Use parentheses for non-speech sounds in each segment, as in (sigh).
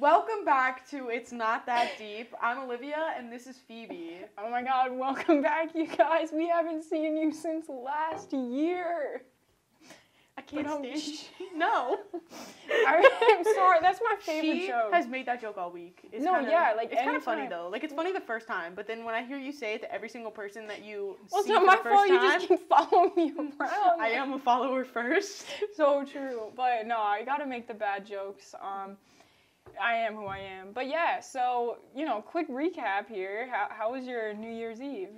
Welcome back to It's Not That Deep. I'm Olivia and this is Phoebe. Oh my god, welcome back, you guys. We haven't seen you since last year. I can't um, stand (laughs) No. I'm sorry, that's my favorite She joke. has made that joke all week. It's No, kinda, yeah, like, it's kind of funny anytime- though. Like it's funny the first time, but then when I hear you say it to every single person that you well, it's see not for my the first fault. You time, just keep following me around. (laughs) I am a follower first. so true. But no, I gotta make the bad jokes. Um, I am who I am. But yeah, so you know, quick recap here. How, how was your New Year's Eve?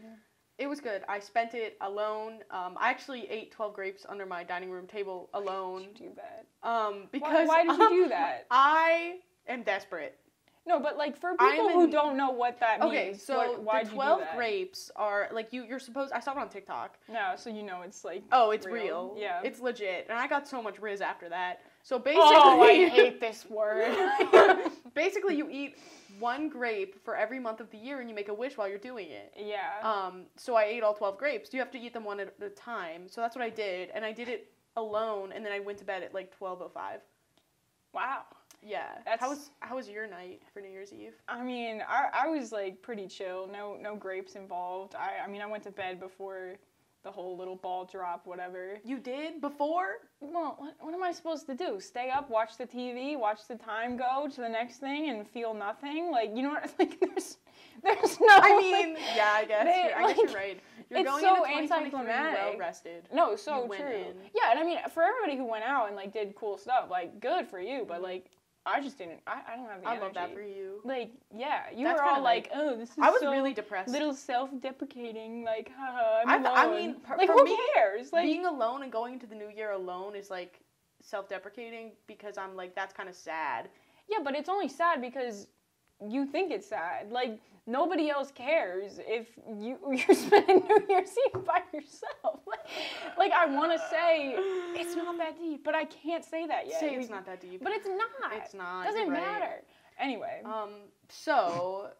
It was good. I spent it alone. Um, I actually ate 12 grapes under my dining room table alone. Did you do that? Um, because why did you um, do (laughs) that? I am desperate. No, but like for people who don't know what that means, Okay, so the 12 grapes are like you. You're supposed. I saw it on TikTok. No, so you know it's like. Oh, it's Real, real. yeah. It's legit, and I got so much riz after that. So basically, Oh, I hate (laughs) this word. (laughs) basically, you eat one grape for every month of the year, and you make a wish while you're doing it. yeah. Um, so I ate all 12 grapes. You have to eat them one at a time. So that's what I did, and I did it alone, and then I went to bed at like 12:05. wow. Yeah. That's- How was how was your night for New Year's Eve? I mean, I, I was like pretty chill. No no grapes involved. I I mean, I went to bed before the whole little ball drop, whatever. You did before? Well, what, what am I supposed to do? Stay up, watch the TV, watch the time go to the next thing, and feel nothing? Like you know what? (laughs) Like there's there's no. I like- mean, (laughs) yeah, I guess. they- you're, I guess you're right. You're it's going so into 2023 anticlimactic. well rested. No, so true. in. Yeah, and I mean, for everybody who went out and like did cool stuff, like good for you. But Mhm. like, I just didn't. I, I don't have the I energy. love that for you. Like, yeah, you That's were all kinda like, "Oh, this is I was so really depressed. little self-deprecating." Like, haha, I'm I th- I alone. mean, per- like, for who me, cares? Like, Being alone and going into the new year alone is like self-deprecating because I'm like that's kind of sad. yeah, but it's only sad because you think it's sad. Like, nobody else cares if you (laughs) you're spending New Year's Eve by yourself. Like, (laughs) like I want to say it's not that deep, but I can't say that yet. Say it's not that deep. But it's not. It's not. Doesn't right. matter. Anyway. Um, so,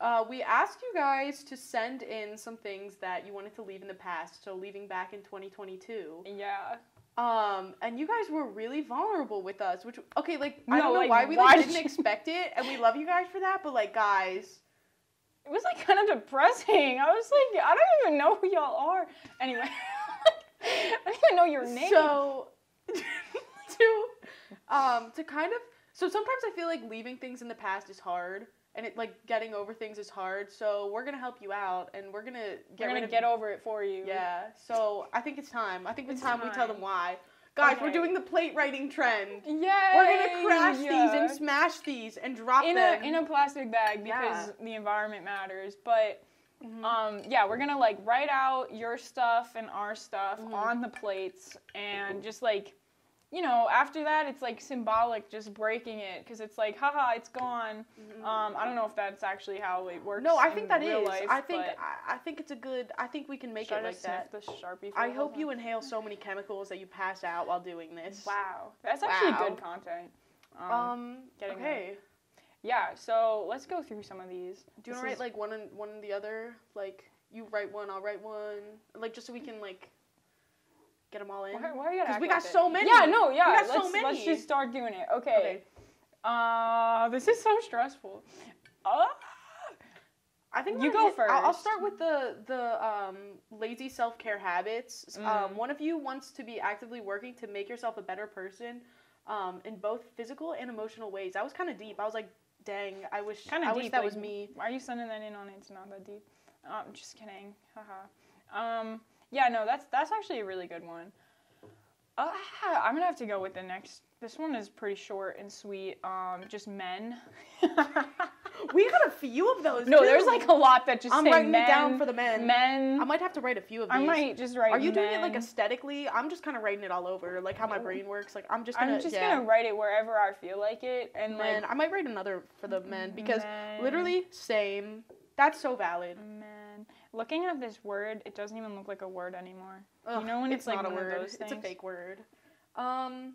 uh, we asked you guys to send in some things that you wanted to leave in the past. So, leaving back in 2022. yeah. Um, and you guys were really vulnerable with us, which okay, like I No, don't know like, why we like, did didn't (laughs) you- expect it, and we love you guys for that. But like, guys, It was like kind of depressing. I was like, I don't even know who y'all are. Anyway. (laughs) I don't even know your name. so (laughs) to um to kind of so sometimes I feel like leaving things in the past is hard, and it like getting over things is hard. So we're gonna help you out, and we're gonna get We're gonna of get over it for you. Yeah. So I think it's time. I think it's, It's time, we tell them why. Guys, we're doing the plate writing trend. Yay! We're gonna crash these and smash these and drop in them. a in a plastic bag because Yeah. the environment matters. But Mhm. um, yeah, we're gonna like write out your stuff and our stuff Mhm. on the plates and just like. You know, after that, it's like symbolic, just breaking it, because it's like, haha, it's gone. Mhm. Um, I don't know if that's actually how it works. no, I in think that is. Life, I think I, think it's a good. I think we can make it I like that. the sharpie. I hope you inhale so many chemicals that you pass out while doing this. Wow, that's actually Wow. good content. Um, Um. getting okay. yeah, so let's go through some of these. Do you want to write like one and one and the other? Like you write one, I'll write one. Like just so we can like get them all in. Why, why are you Because we got like so that? many. Yeah, no, yeah. We got so many. let's just start doing it. Okay. Okay. Uh, this is so stressful. Uh, I think You go hit- I'll, I'll start with the the um, lazy self care habits. Mm. Um, one of you wants to be actively working to make yourself a better person, um, in both physical and emotional ways. That was kind of deep. I was like, dang, I wish kind I of wish deep. that like, was me. Why are you sending that in on It's Not That Deep? Uh, I'm just kidding. Haha. Yeah, no, that's that's actually a really good one. Uh, I'm gonna have to go with the next. This one is pretty short and sweet. Um, just men. (laughs) We got a few of those. no, too. there's like a lot that just I'm say writing men. it down for the men. Men. I might have to write a few of these. I might just write. Are you doing it like aesthetically? I'm just kind of writing it all over, like how my brain works. Like I'm just gonna. I'm just yeah. gonna write it wherever I feel like it, and Men. like I might write another for the men because men, literally same. That's so valid. men. Looking at this word, it doesn't even look like a word anymore. Ugh, know when it's, like, not a word. those It's a fake word. Um,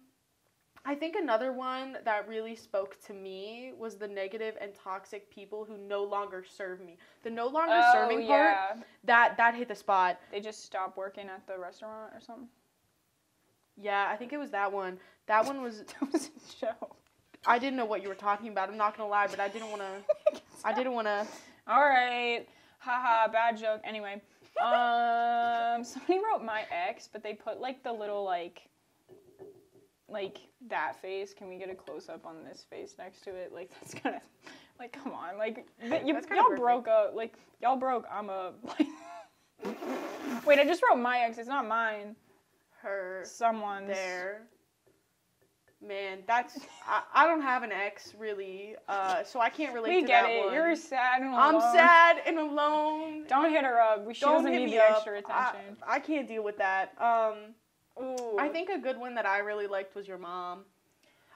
I think another one that really spoke to me was the negative and toxic people who no longer serve me. The no longer Oh serving part yeah, that that hit the spot. they just stopped working at the restaurant or something. Yeah, I think it was that one. That one was (laughs) That was a joke. I didn't know what you were talking about. I'm not gonna lie, but I didn't want to. (laughs) I didn't want to. All right. Haha, bad joke. Anyway, um, (laughs) somebody wrote my ex, but they put like the little like, like that face. Can we get a close up on this face next to it? Like (laughs) that's kind of, like come on, like th- you, y'all broke up. Like y'all broke. I'm a. Like, (laughs) wait, I just wrote my ex. It's not mine. Her Someone's. there. Man, that's I, I don't have an ex really, uh, so I can't relate We to get that it. one. You're sad and I'm sad and alone. Don't hit her up. We- She Don't doesn't hit need me the up. extra attention. I can't deal with that. Um, Ooh. I think a good one that I really liked was your mom.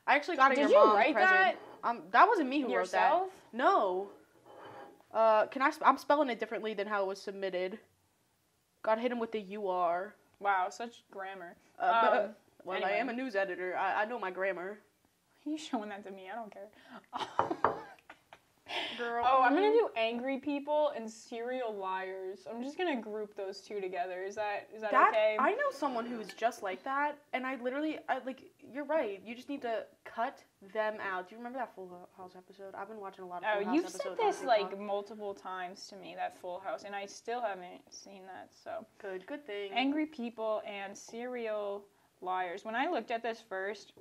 I actually got a Did your you mom write present. that Um, that wasn't me who yourself? wrote that. No. Uh, can I? Sp- I'm spelling it differently than how it was submitted. God hit him with the UR. Wow, such grammar. Uh, but, Well, I am a news editor. I, I know my grammar. You showing that to me? I don't care. (laughs) Girl. oh, I'm gonna do angry people and serial liars. I'm just gonna group those two together. Is that is that, That okay? I know someone who's just like that, and I literally, I like. You're right. You just need to cut them out. Do you remember that Full House episode? I've been watching a lot of Oh, Full House you've said this like multiple times to me. That Full House, and I still haven't seen that. So good, good thing. angry people and serial liars. When I looked at this first,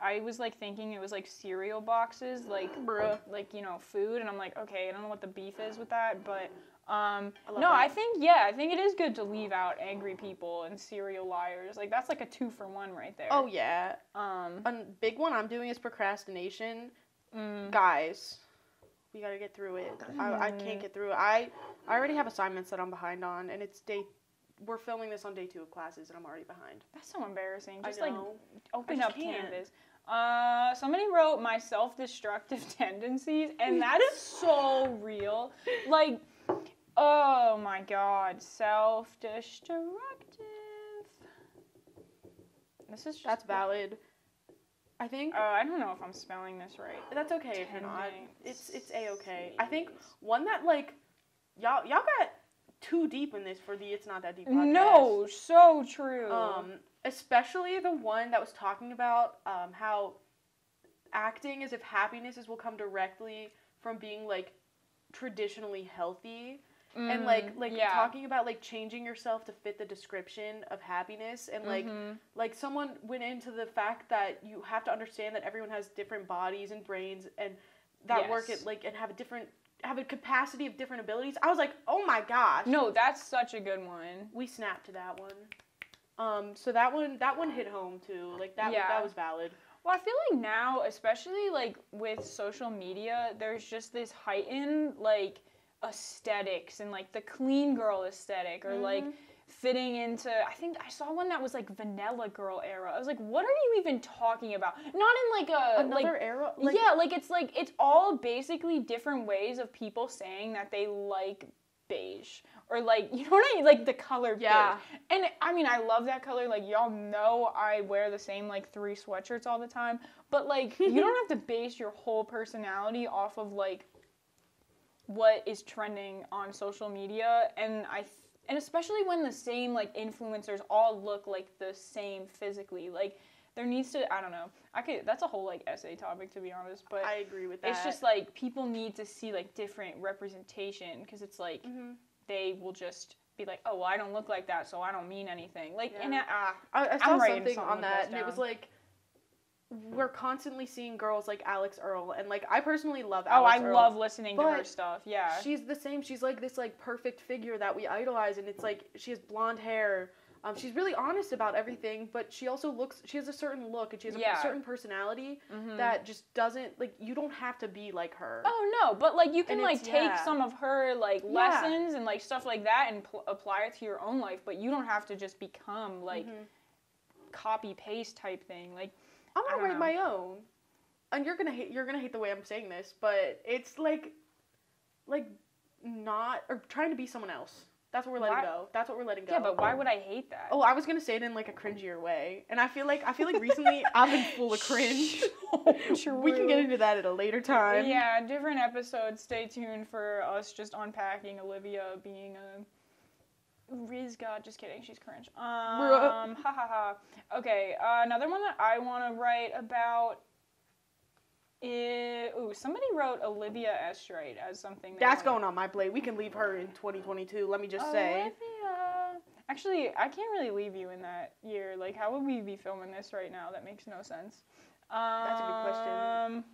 I was like thinking it was like cereal boxes, like Bruh. like you know food, and I'm like, okay, I don't know what the beef is with that, but um, I no, that. I think yeah, I think it is good to leave out angry people and serial liars. Like that's like a two for one right there. Oh yeah. um, A big one I'm doing is procrastination. mm, Guys, we gotta get through it. I, I can't get through it. I I already have assignments that I'm behind on, and it's day. We're filming this on day two of classes, and I'm already behind. that's so embarrassing. Just like open just up can't. Canvas. Uh, somebody wrote my self-destructive (laughs) tendencies, and that is (laughs) so real. Like, oh my god, self-destructive. This is just That's valid. I think Uh, I don't know if I'm spelling this right. that's okay if you're not. It's it's a okay. I think one that like y'all y'all got too deep in this for the it's not that deep podcast. No, so true. Um, especially the one that was talking about um, how acting as if happiness is will come directly from being like traditionally healthy and like Mm, like yeah. talking about like changing yourself to fit the description of happiness and like Mhm. like someone went into the fact that you have to understand that everyone has different bodies and brains and that work Yes. at like and have a different have a capacity of different abilities. I was like, oh my gosh. no, that's such a good one. We snapped to that one. Um, so that one that one hit home too. Like that Yeah. that was valid. Well, I feel like now, especially like with social media, there's just this heightened like aesthetics and like the clean girl aesthetic or like Mhm. Fitting into I think I saw one that was like vanilla girl era. I was like, what are you even talking about? Not in like a Another like era. Like, yeah, like it's like it's all basically different ways of people saying that they like beige or like (laughs) you know what I mean, like the color Yeah. beige. And I mean, I love that color. Like y'all know, I wear the same like three sweatshirts all the time. But like, you don't have to (laughs) base your whole personality off of like what is trending on social media. And I, and especially when the same like influencers all look like the same physically, like. There needs to I don't know. I could that's a whole like essay topic to be honest, but I agree with that. it's just like people need to see like different representation because it's like Mhm. they will just be like, oh, well, I don't look like that, so I don't mean anything. Like, and uh, I, I I'm saw writing something something on that, this and it was like we're constantly seeing girls like Alix Earle, and like I personally love oh, I Earle. love listening to her stuff. Yeah. She's the same. She's like this like perfect figure that we idolize, and it's like she has blonde hair. Um, she's really honest about everything, but she also looks. She has a certain look, and she has a Yeah. certain personality Mhm. that just doesn't like. You don't have to be like her. Oh no, but like you can like take yeah. some of her like Yeah. lessons and like stuff like that and pl- apply it to your own life, but you don't have to just become like Mhm. copy paste type thing. Like I'm gonna write know. my own, and you're gonna hate. You're gonna hate the way I'm saying this, but it's like, like, not or trying to be someone else. That's what we're letting Why- go. That's what we're letting go. yeah, but why would I hate that? Oh, I was gonna say it in like a cringier way, and I feel like I feel like recently (laughs) I've been full of cringe. (laughs) Sure. We can get into that at a later time. Yeah, different episodes. Stay tuned for us just unpacking Olivia being a Riz God. Just kidding, she's cringe. Um, ha ha ha. Okay, uh, another one that I want to write about. Eh, ooh, somebody wrote Olivia Estright as something. That's wanna- going on my plate. We can leave her in 2022. Let me just say. Olivia. Actually, I can't really leave you in that year. Like, how would we be filming this right now? That makes no sense. Um, That's a good question.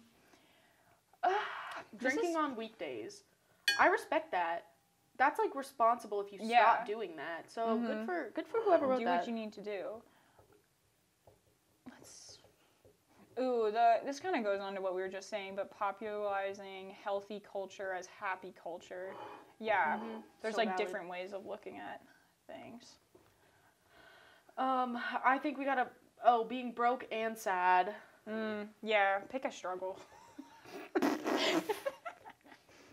(sighs) this Drinking is- on weekdays. I respect that. That's like responsible if you Yeah. stop doing that. So good Mhm. for good for whoever wrote do that. what you need to do. Let's. Ooh, the this kind of goes on to what we were just saying, but popularizing healthy culture as happy culture. Yeah, Mhm. there's So like valid. different ways of looking at things. Um, I think we gotta. Oh, being broke and sad. Mm, yeah, pick a struggle. (laughs)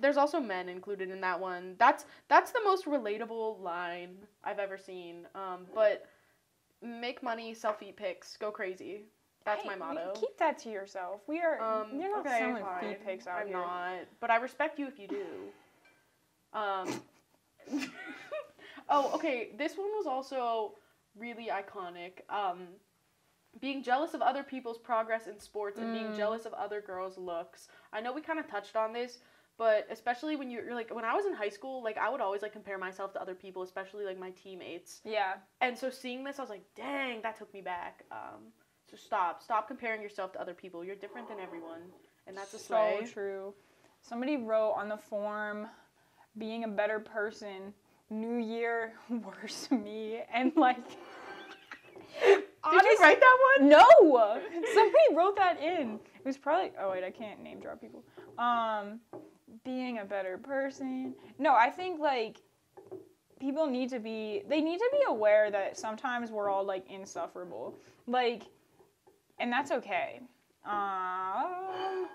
There's also men included in that one. That's that's the most relatable line I've ever seen. Um, but make money, selfie pics, go crazy. That's Hey, my motto. Keep that to yourself. We are. Um, you're not okay, selling fine. feet pics out I'm here. not, but I respect you if you do. Um. (laughs) oh, okay. This one was also really iconic. Um, being jealous of other people's progress in sports and being Mm. jealous of other girls' looks. I know we kind of touched on this, but especially when you're, like when I was in high school, like I would always like compare myself to other people, especially like my teammates. Yeah. And so seeing this, I was like, dang, that took me back. Um, so stop, stop comparing yourself to other people. You're different than everyone, and that's a so slay. true. Somebody wrote on the form, being a better person, new year, (laughs) worse me, and like. (laughs) Did you write that one? No! (laughs) Somebody wrote that in. It was probably. Oh, wait, I can't name drop people. Um, being a better person. No, I think, like, people need to be. They need to be aware that sometimes we're all, like, insufferable. Like, and that's okay. Um,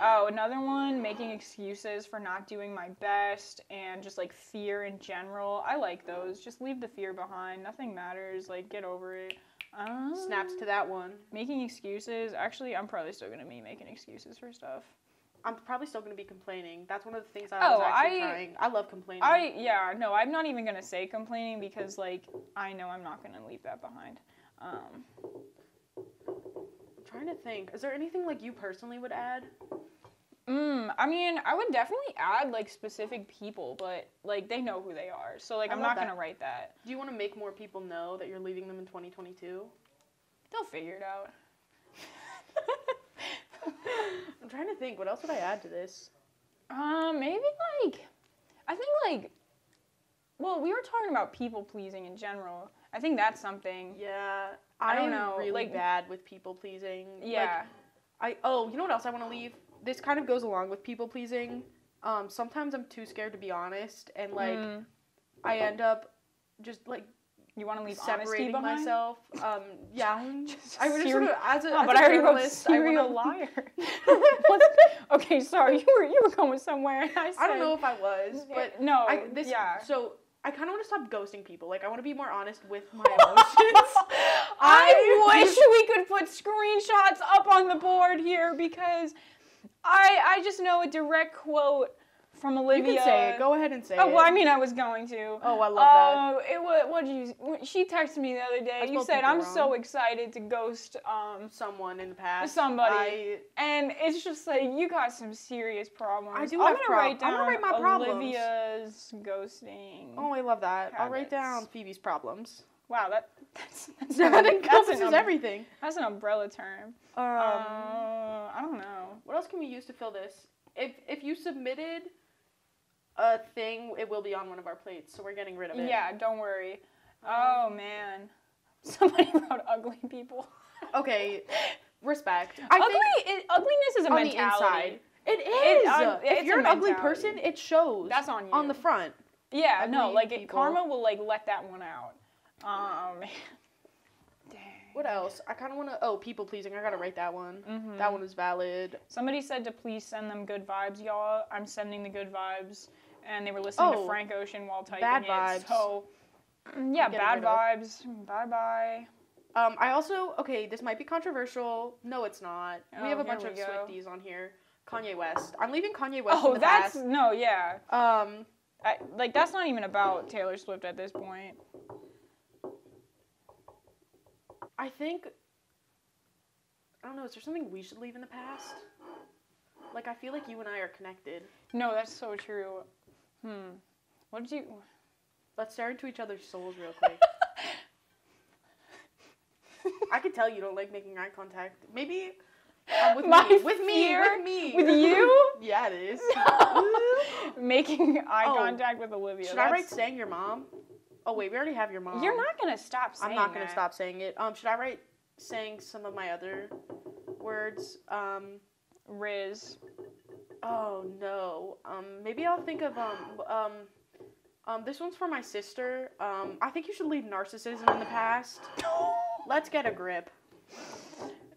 oh, another one, making excuses for not doing my best and just, like, fear in general. I like those. Just leave the fear behind. Nothing matters. Like, get over it. Um, Snaps to that one. Making excuses. Actually, I'm probably still gonna be making excuses for stuff. I'm probably still gonna be complaining. That's one of the things I Oh, was actually I- trying. I love complaining. I yeah no, I'm not even gonna say complaining because like I know I'm not gonna leave that behind. Um, I'm trying to think. Is there anything like you personally would add? mm, I mean, I would definitely add like specific people, but like they know who they are, so like I I'm not that. gonna write that. Do you want to make more people know that you're leaving them in 2022? They'll figure it out. (laughs) I'm trying to think. What else would I add to this? Um, maybe like, I think like, well, we were talking about people pleasing in general. I think that's something. Yeah, I don't I'm know, Really like- bad with people pleasing. Like, Yeah. I oh, you know what else I want to leave? This kind of goes along with people pleasing. Um, sometimes I'm too scared to be honest, and like Mm, I end up just like you want to leave honesty behind? myself. Um, (laughs) yeah, Just I would just sort of as a, Oh, as but a I already wrote serial wanna- (laughs) liar. (laughs) Okay, sorry, you were you were going somewhere. And I, I don't know if I was, but no, I this yeah. so I kind of want to stop ghosting people. Like I want to be more honest with my emotions. I wish we could put screenshots up on the board here because I I just know a direct quote from you Olivia. can say it. Go ahead and say Oh it. well, I mean, I was going to. Oh, I love that. Uh, it was what did you? She texted me the other day. I You said I'm so excited to ghost. Um, Someone in the past. Somebody. I, and it's just like you got some serious problems. I do I'm have gonna prob- write I'm down gonna write my problems. Olivia's ghosting. oh, I love that. I'll write down Phoebe's problems. Wow, that (laughs) that's that's, (laughs) that an, that's, encompasses um, everything. that's an umbrella term. Um, uh, I don't know. what else can we use to fill this? If if you submitted a thing, it will be on one of our plates, so we're getting rid of it. Yeah, don't worry. Oh man, (laughs) somebody wrote ugly people. Okay. Respect. I Ugly, it, ugliness is a on the mentality. inside. It It- is. uh, if you're an ugly person, it shows. That's on you. on the front. Yeah, no, like it, karma will like let that one out. Um, (laughs) dang. What else? I kind of want to. Oh, people pleasing. I gotta write that one. Mhm. That one is valid. Somebody said to please send them good vibes, y'all. I'm sending the good vibes, and they were listening Oh, to Frank Ocean while typing bad it. vibes. So, mm, yeah, bad vibes. Bye bye. Um, I also okay. This might be controversial. No, it's not. Oh, we have a bunch of. Swifties on here. Kanye West. I'm leaving Kanye West. Oh, in the that's past. no, yeah. Um, I, like that's not even about Taylor Swift at this point. I think. I don't know. Is there something we should leave in the past? Like I feel like you and I are connected. No, that's so true. Hmm. What did you? Let's stare into each other's souls real quick. (laughs) I could tell you don't like making eye contact. Maybe um, with My me. With me. With me. with (laughs) you? yeah, it is. (laughs) Making eye Oh, contact with Olivia. Should I write saying your mom? Oh wait, we already have your mom. You're not gonna stop saying I'm not gonna that. stop saying it. Um, should I write saying some of my other words? Um, Riz. Oh no. Um, maybe I'll think of um um. Um, this one's for my sister. Um, I think you should leave narcissism in the past. (gasps) Let's get a grip.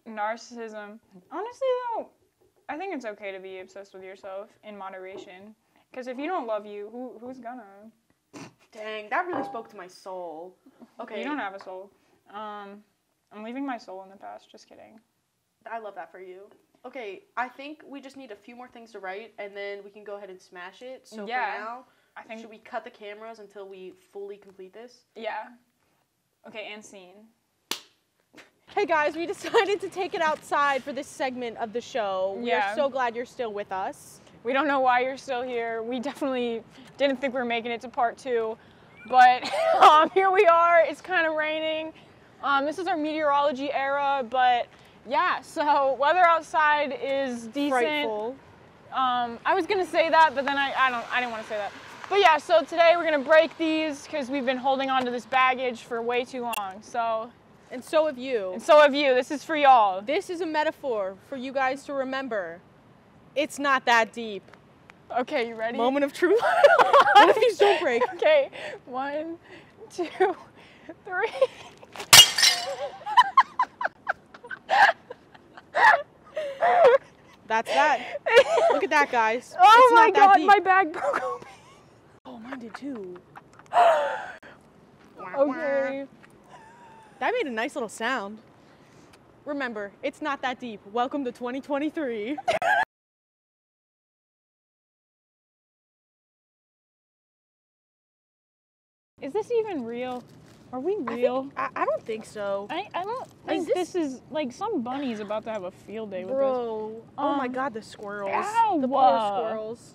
Narcissism. Honestly, though, I think it's okay to be obsessed with yourself in moderation. Because if you don't love you, who who's gonna? Dang, that really spoke to my soul. Okay, You don't have a soul. Um, I'm leaving my soul in the past. Just kidding. I love that for you. Okay, I think we just need a few more things to write, and then we can go ahead and smash it. So Yeah. for now, I think. should we cut the cameras until we fully complete this? Yeah. Okay, and scene. Hey guys, we decided to take it outside for this segment of the show. We Yeah. are so glad you're still with us. We don't know why you're still here. We definitely didn't think we were making it to part two, but (laughs) um, here we are. It's kind of raining. Um, this is our meteorology era, but yeah. So weather outside is decent. Frightful. Um, I was gonna say that, but then I, I don't I didn't want to say that. But yeah, so today we're gonna break these because we've been holding on to this baggage for way too long. So And so have you. and so have you. This is for y'all. This is a metaphor for you guys to remember. It's not that deep. Okay, you ready? Moment of truth. (laughs) what if these don't break? Okay, one, two, three. (laughs) That's that. Look at that, guys. (laughs) Oh it's my god, my bag broke open. Oh, mine did too. (gasps) Okay. That made a nice little sound. Remember, it's not that deep. Welcome to 2023. (laughs) Is this even real? Are we I, think- real? I, I don't think so. I, I don't Is think this- this is like some bunny's about to have a field day with us. Bro. oh my Um, god, the squirrels. ow, the poor uh, squirrels.